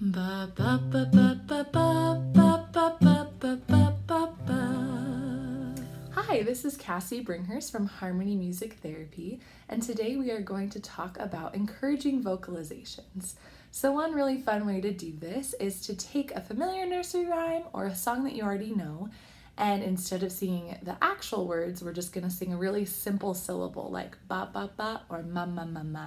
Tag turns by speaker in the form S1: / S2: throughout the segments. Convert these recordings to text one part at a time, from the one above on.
S1: Ba ba ba ba ba ba ba ba ba ba ba ba ba. Hi, this is Cassie Bringhurst from Harmony Music Therapy, and today we are going to talk about encouraging vocalizations. So, one really fun way to do this is to take a familiar nursery rhyme or a song that you already know, and instead of singing the actual words, we're just gonna sing a really simple syllable like ba ba ba or ma ma ma ma.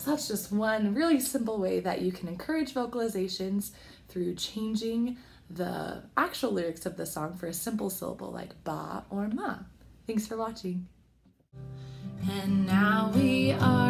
S1: so that's just one really simple way that you can encourage vocalizations through changing the actual lyrics of the song for a simple syllable like ba or ma. Thanks for watching. And now we are